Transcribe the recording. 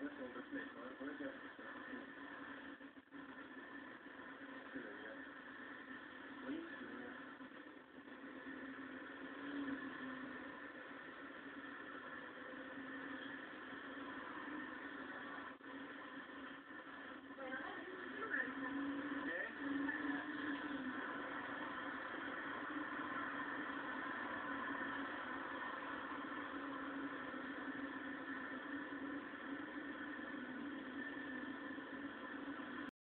this di Bussafoni?